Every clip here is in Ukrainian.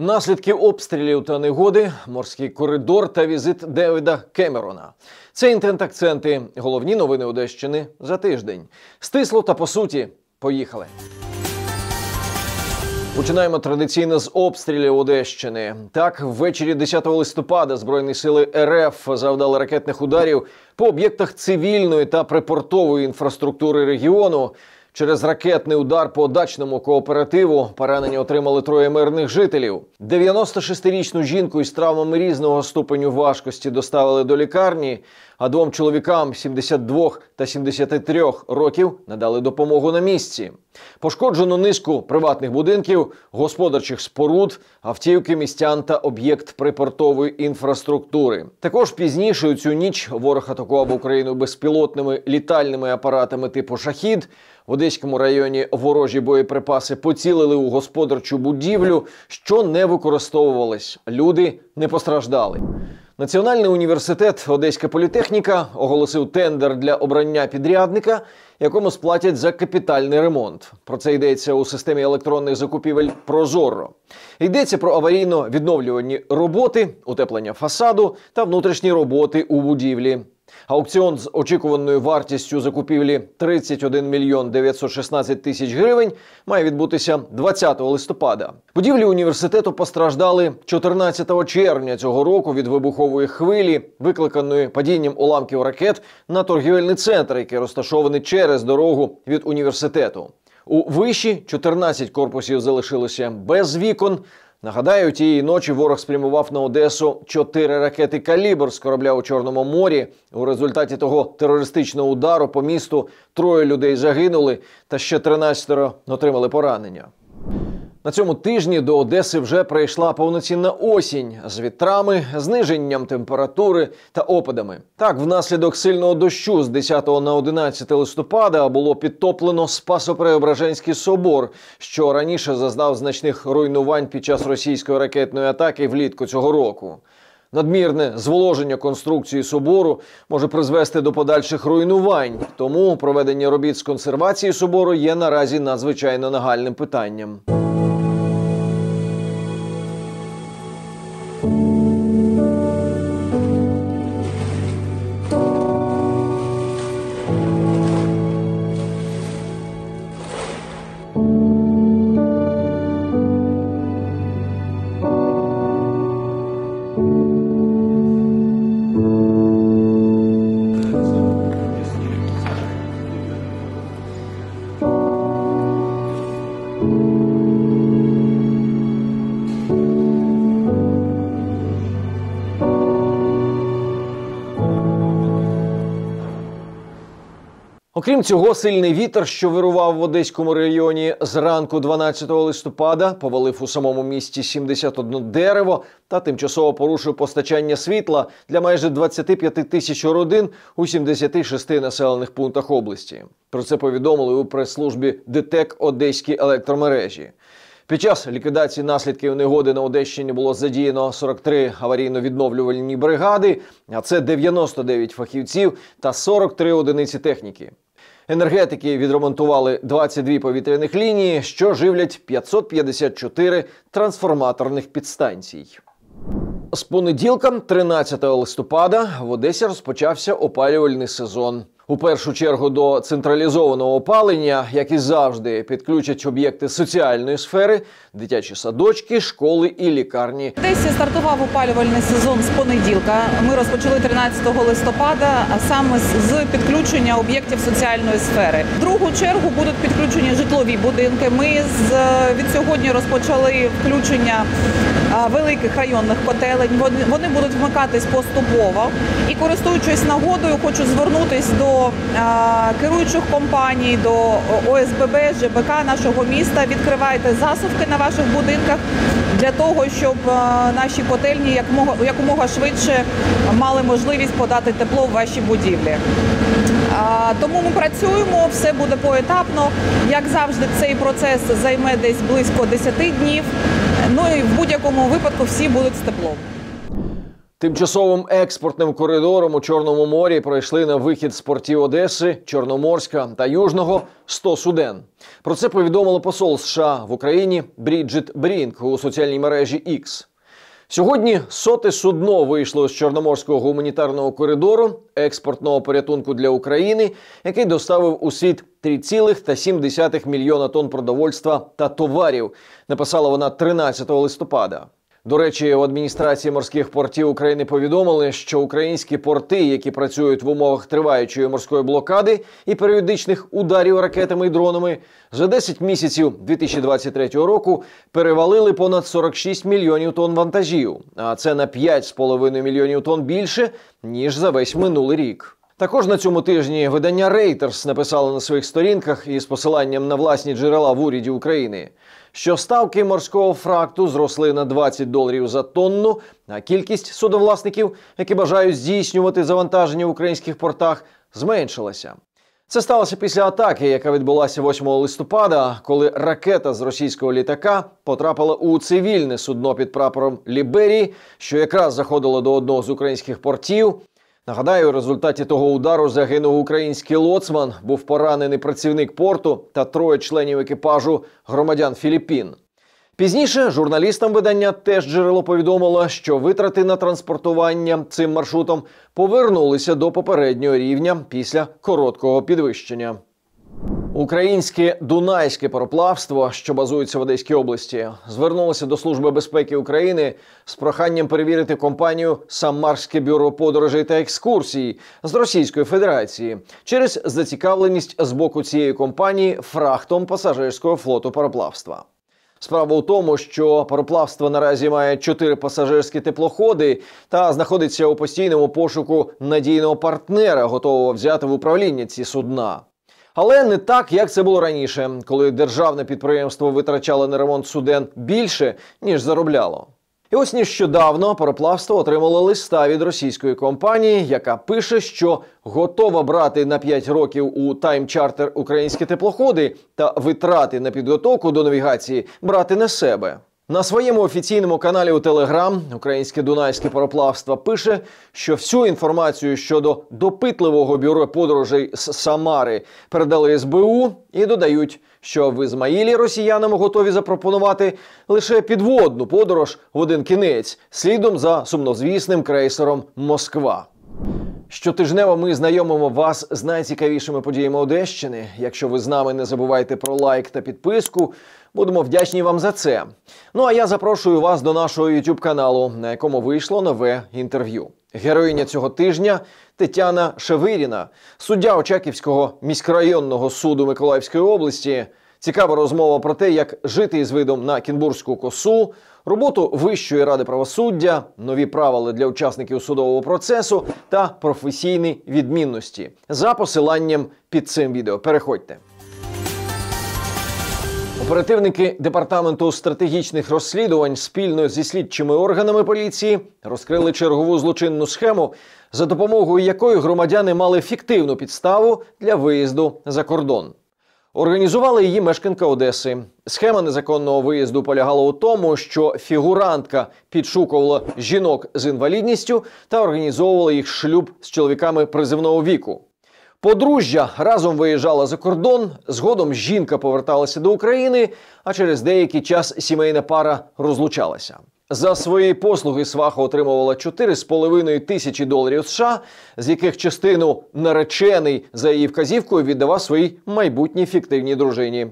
Наслідки обстрілів та негоди, морський коридор та візит Девіда Кемерона. Це інтент-акценти. Головні новини Одещини за тиждень. Стисло та по суті. Поїхали. Починаємо традиційно з обстрілів Одещини. Так, ввечері 10 листопада Збройні сили РФ завдали ракетних ударів по об'єктах цивільної та припортової інфраструктури регіону. Через ракетний удар по дачному кооперативу поранені отримали троє мирних жителів. 96-річну жінку із травмами різного ступеню важкості доставили до лікарні, а двом чоловікам 72 та 73 років надали допомогу на місці. Пошкоджено низку приватних будинків, господарчих споруд, автівки містян та об'єкт припортової інфраструктури. Також пізніше у цю ніч ворог атакував Україну безпілотними літальними апаратами типу шахід. В Одеському районі ворожі боєприпаси поцілили у господарчу будівлю, що не використовувались. Люди не постраждали. Національний університет Одеська політехніка оголосив тендер для обрання підрядника, якому сплатять за капітальний ремонт. Про це йдеться у системі електронних закупівель Прозоро. Йдеться про аварійно відновлювані роботи, утеплення фасаду та внутрішні роботи у будівлі. Аукціон з очікуваною вартістю закупівлі 31 мільйон 916 тисяч гривень має відбутися 20 листопада. Будівлі університету постраждали 14 червня цього року від вибухової хвилі, викликаної падінням уламків ракет на торгівельний центр, який розташований через дорогу від університету. У виші 14 корпусів залишилося без вікон. Нагадаю, тієї ночі ворог спрямував на Одесу чотири ракети калібр з корабля у Чорному морі. У результаті того терористичного удару по місту троє людей загинули, та ще 13 отримали поранення. На цьому тижні до Одеси вже прийшла повноцінна осінь з вітрами, зниженням температури та опадами. Так, внаслідок сильного дощу з 10 на 11 листопада було підтоплено Спасо-Преображенський собор, що раніше зазнав значних руйнувань під час російської ракетної атаки влітку цього року. Надмірне зволоження конструкції собору може призвести до подальших руйнувань, тому проведення робіт з консервації собору є наразі надзвичайно нагальним питанням. Окрім цього, сильний вітер, що вирував в Одеському районі зранку 12 листопада, повалив у самому місті 71 дерево та тимчасово порушив постачання світла для майже 25 тисяч родин у 76 населених пунктах області. Про це повідомили у прес-службі ДТЕК Одеські електромережі. Під час ліквідації наслідків негоди на Одещині було задіяно 43 аварійно-відновлювальні бригади, а це 99 фахівців та 43 одиниці техніки. Енергетики відремонтували 22 повітряних лінії, що живлять 554 трансформаторних підстанцій. З понеділка, 13 листопада, в Одесі розпочався опалювальний сезон. У першу чергу до централізованого опалення, як і завжди, підключать об'єкти соціальної сфери, дитячі садочки, школи і лікарні. В Одесі стартував опалювальний сезон з понеділка. Ми розпочали 13 листопада, а саме з підключення об'єктів соціальної сфери. В другу чергу будуть підключені житлові будинки. Ми з від сьогодні розпочали включення великих районних котелень. Вони, будуть вмикатись поступово. І користуючись нагодою, хочу звернутись до керуючих компаній, до ОСББ, ЖБК нашого міста. Відкривайте засувки на ваших будинках для того, щоб наші котельні якомога швидше мали можливість подати тепло в ваші будівлі. Тому ми працюємо, все буде поетапно. Як завжди, цей процес займе десь близько 10 днів. Ну і в будь-якому випадку всі будуть з теплом. Тимчасовим експортним коридором у Чорному морі пройшли на вихід з портів Одеси, Чорноморська та Южного 100 суден. Про це повідомило посол США в Україні Бріджит Брінк у соціальній мережі X. Сьогодні соте судно вийшло з Чорноморського гуманітарного коридору експортного порятунку для України, який доставив у світ 3,7 мільйона тонн продовольства та товарів. Написала вона 13 листопада. До речі, в адміністрації морських портів України повідомили, що українські порти, які працюють в умовах триваючої морської блокади і періодичних ударів ракетами і дронами, за 10 місяців 2023 року перевалили понад 46 мільйонів тонн вантажів. А це на 5,5 мільйонів тонн більше ніж за весь минулий рік. Також на цьому тижні видання Reuters написало на своїх сторінках із посиланням на власні джерела в уряді України, що ставки морського фракту зросли на 20 доларів за тонну, а кількість судовласників, які бажають здійснювати завантаження в українських портах, зменшилася. Це сталося після атаки, яка відбулася 8 листопада, коли ракета з російського літака потрапила у цивільне судно під прапором Ліберії, що якраз заходило до одного з українських портів. Нагадаю, у результаті того удару загинув український лоцман, був поранений працівник порту та троє членів екіпажу громадян Філіппін. Пізніше журналістам видання теж джерело повідомило, що витрати на транспортування цим маршрутом повернулися до попереднього рівня після короткого підвищення. Українське дунайське пароплавство, що базується в Одеській області, звернулося до Служби безпеки України з проханням перевірити компанію Самарське бюро подорожей та екскурсій з Російської Федерації через зацікавленість з боку цієї компанії фрахтом пасажирського флоту пароплавства. Справа у тому, що пароплавство наразі має чотири пасажирські теплоходи та знаходиться у постійному пошуку надійного партнера, готового взяти в управління ці судна. Але не так, як це було раніше, коли державне підприємство витрачало на ремонт суден більше ніж заробляло. І ось нещодавно пароплавство отримало листа від російської компанії, яка пише, що готова брати на 5 років у тайм-чартер українські теплоходи та витрати на підготовку до навігації брати на себе. На своєму офіційному каналі у Телеграм Українське Дунайське пароплавство пише, що всю інформацію щодо допитливого бюро подорожей з Самари передали СБУ і додають, що в Ізмаїлі росіянам готові запропонувати лише підводну подорож в один кінець, слідом за сумнозвісним крейсером Москва. Щотижнево ми знайомимо вас з найцікавішими подіями Одещини. Якщо ви з нами не забувайте про лайк та підписку, будемо вдячні вам за це. Ну а я запрошую вас до нашого youtube каналу, на якому вийшло нове інтерв'ю. Героїня цього тижня Тетяна Шевиріна, суддя Очаківського міськрайонного суду Миколаївської області. Цікава розмова про те, як жити із видом на кінбурзьку косу, роботу Вищої ради правосуддя, нові правила для учасників судового процесу та професійні відмінності за посиланням під цим відео. Переходьте. Оперативники департаменту стратегічних розслідувань спільно зі слідчими органами поліції розкрили чергову злочинну схему, за допомогою якої громадяни мали фіктивну підставу для виїзду за кордон. Організувала її мешканка Одеси. Схема незаконного виїзду полягала у тому, що фігурантка підшукувала жінок з інвалідністю та організовувала їх шлюб з чоловіками призивного віку. Подружжя разом виїжджала за кордон. Згодом жінка поверталася до України, а через деякий час сімейна пара розлучалася. За свої послуги сваха отримувала 4,5 тисячі доларів США, з яких частину наречений за її вказівкою віддавав своїй майбутній фіктивній дружині.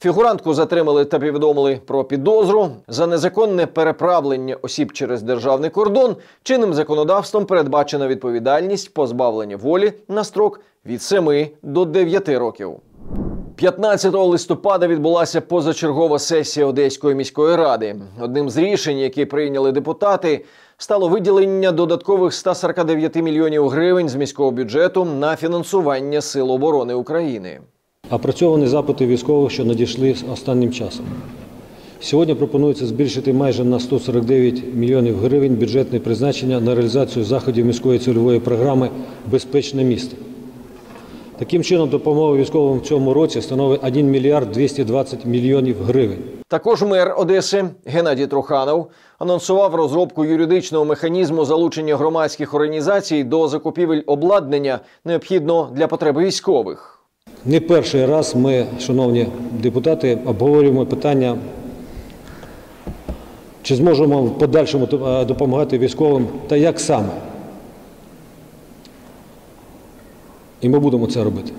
Фігурантку затримали та повідомили про підозру за незаконне переправлення осіб через державний кордон. Чинним законодавством передбачена відповідальність позбавлення волі на строк від 7 до 9 років. 15 листопада відбулася позачергова сесія Одеської міської ради. Одним з рішень, які прийняли депутати, стало виділення додаткових 149 мільйонів гривень з міського бюджету на фінансування Сил оборони України. Опрацьовані запити військових, що надійшли останнім часом. Сьогодні пропонується збільшити майже на 149 мільйонів гривень бюджетне призначення на реалізацію заходів міської цільової програми Безпечне місто. Таким чином, допомога військовим в цьому році становить 1 мільярд 220 мільйонів гривень. Також мер Одеси Геннадій Труханов анонсував розробку юридичного механізму залучення громадських організацій до закупівель обладнання, необхідного для потреб військових. Не перший раз ми, шановні депутати, обговорюємо питання, чи зможемо в подальшому е, допомагати військовим та як саме. І ми будемо це робити.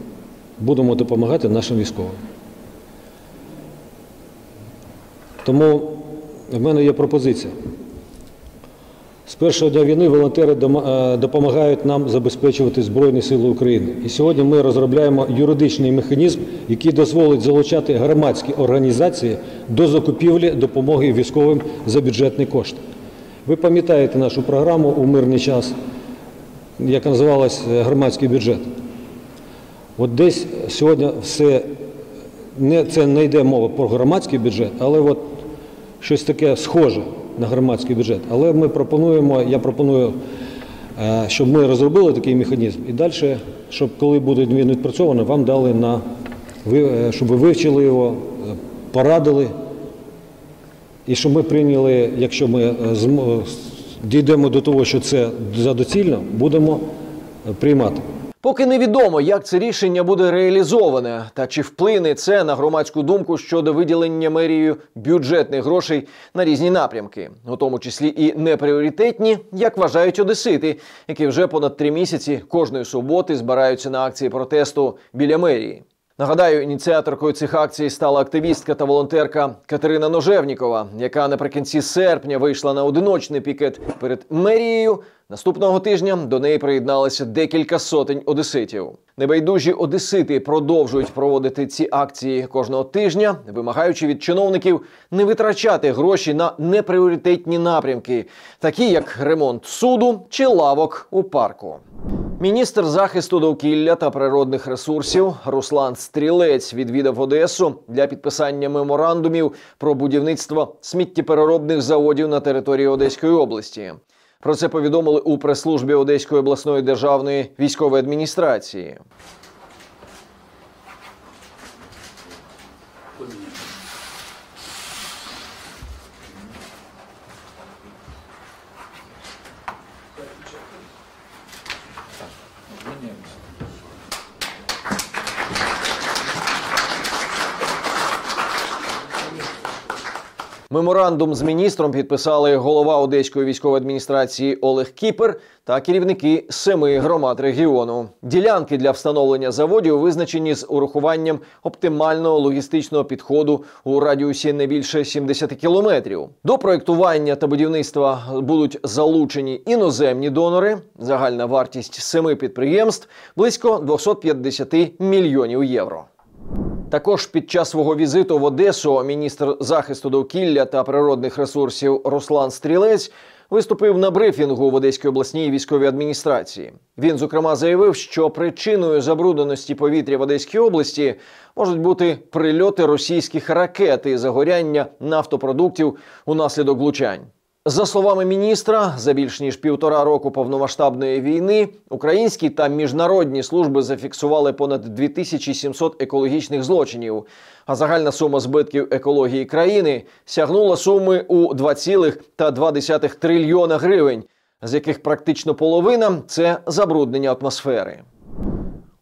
Будемо допомагати нашим військовим. Тому в мене є пропозиція. З першого дня війни волонтери е, допомагають нам забезпечувати Збройні Сили України. І сьогодні ми розробляємо юридичний механізм, який дозволить залучати громадські організації до закупівлі допомоги військовим за бюджетні кошти. Ви пам'ятаєте нашу програму у мирний час, яка називалась е, громадський бюджет. От десь сьогодні все це не йде мова про громадський бюджет, але от щось таке схоже на громадський бюджет. Але ми пропонуємо, я пропоную, е, щоб ми розробили такий механізм і далі, щоб коли буде він відпрацьований, вам дали на е, щоб ви вивчили його, е, порадили. І щоб ми прийняли, якщо ми дійдемо до того, що це задоцільно, будемо приймати. Поки невідомо, як це рішення буде реалізоване, та чи вплине це на громадську думку щодо виділення мерією бюджетних грошей на різні напрямки, у тому числі і непріоритетні, як вважають одесити, які вже понад три місяці кожної суботи збираються на акції протесту біля мерії. Нагадаю, ініціаторкою цих акцій стала активістка та волонтерка Катерина Ножевнікова, яка наприкінці серпня вийшла на одиночний пікет перед мерією. Наступного тижня до неї приєдналося декілька сотень одеситів. Небайдужі одесити продовжують проводити ці акції кожного тижня, вимагаючи від чиновників не витрачати гроші на непріоритетні напрямки, такі як ремонт суду чи лавок у парку. Міністр захисту довкілля та природних ресурсів Руслан Стрілець відвідав Одесу для підписання меморандумів про будівництво сміттєпереробних заводів на території Одеської області. Про це повідомили у прес-службі Одеської обласної державної військової адміністрації. Меморандум з міністром підписали голова Одеської військової адміністрації Олег Кіпер та керівники семи громад регіону. Ділянки для встановлення заводів визначені з урахуванням оптимального логістичного підходу у радіусі не більше 70 кілометрів. До проектування та будівництва будуть залучені іноземні донори. Загальна вартість семи підприємств близько 250 мільйонів євро. Також під час свого візиту в Одесу міністр захисту довкілля та природних ресурсів Руслан Стрілець виступив на брифінгу в Одеській обласній військовій адміністрації. Він зокрема заявив, що причиною забрудненості повітря в Одеській області можуть бути прильоти російських ракет і загоряння нафтопродуктів унаслідок влучань. За словами міністра, за більш ніж півтора року повномасштабної війни українські та міжнародні служби зафіксували понад 2700 екологічних злочинів. А загальна сума збитків екології країни сягнула суми у 2,2 трильйона гривень, з яких практично половина це забруднення атмосфери.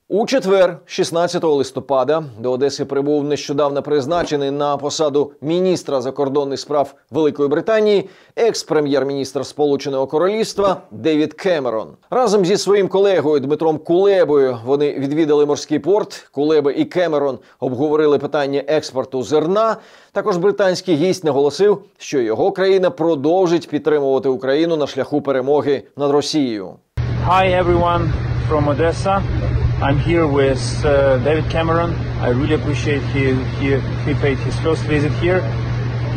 У четвер, 16 листопада, до Одеси прибув нещодавно призначений на посаду міністра закордонних справ Великої Британії, екс-прем'єр-міністр Сполученого Королівства Девід Кемерон. Разом зі своїм колегою Дмитром Кулебою вони відвідали морський порт. Кулеба і Кемерон обговорили питання експорту зерна. Також британський гість наголосив, що його країна продовжить підтримувати Україну на шляху перемоги над Росією. Hi everyone from Odessa. I'm here with uh, David Cameron. I really appreciate he, he he paid his first visit here,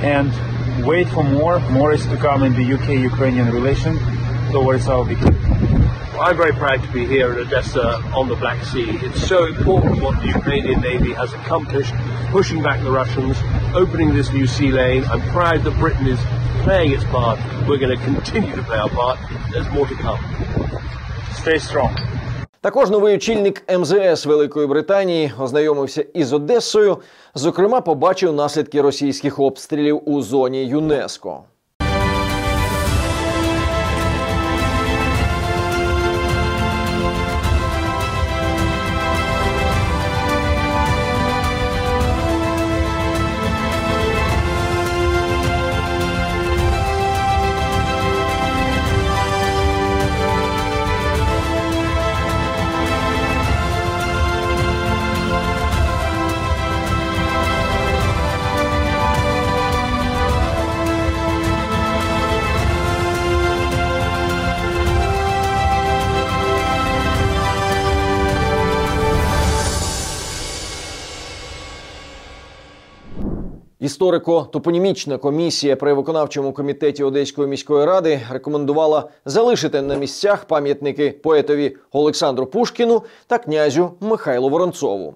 and wait for more. More is to come in the UK-Ukrainian relation towards our victory. I'm very proud to be here in Odessa on the Black Sea. It's so important what the Ukrainian Navy has accomplished, pushing back the Russians, opening this new sea lane. I'm proud that Britain is playing its part. We're going to continue to play our part. There's more to come. Stay strong. Також новий очільник МЗС Великої Британії ознайомився із Одесою. Зокрема, побачив наслідки російських обстрілів у зоні ЮНЕСКО. Історико-топонімічна комісія при виконавчому комітеті Одеської міської ради рекомендувала залишити на місцях пам'ятники поетові Олександру Пушкіну та князю Михайлу Воронцову.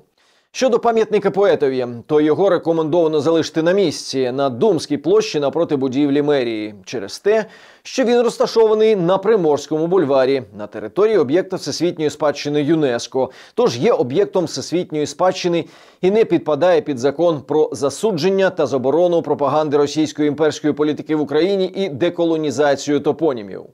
Щодо пам'ятника поетові, то його рекомендовано залишити на місці на Думській площі напроти будівлі мерії, через те, що він розташований на Приморському бульварі на території об'єкта всесвітньої спадщини ЮНЕСКО, тож є об'єктом всесвітньої спадщини і не підпадає під закон про засудження та заборону пропаганди російської імперської політики в Україні і деколонізацію топонімів.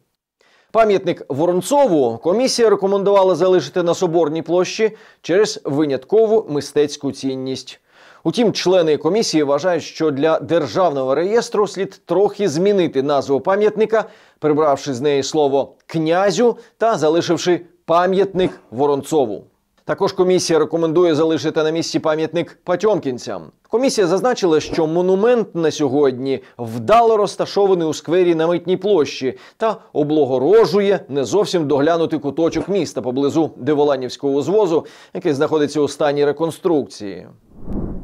Пам'ятник Воронцову комісія рекомендувала залишити на соборній площі через виняткову мистецьку цінність. Утім, члени комісії вважають, що для державного реєстру слід трохи змінити назву пам'ятника, прибравши з неї слово князю та залишивши пам'ятник Воронцову. Також комісія рекомендує залишити на місці пам'ятник Патьомкінцям. Комісія зазначила, що монумент на сьогодні вдало розташований у сквері на митній площі та облагорожує не зовсім доглянутий куточок міста поблизу Деволанівського узвозу, який знаходиться у стані реконструкції.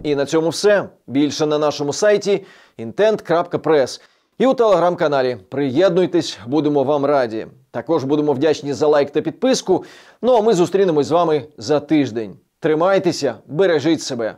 І на цьому все. Більше на нашому сайті intent.press і у телеграм-каналі. Приєднуйтесь, будемо вам раді. Також будемо вдячні за лайк та підписку. Ну а ми зустрінемось з вами за тиждень. Тримайтеся, бережіть себе.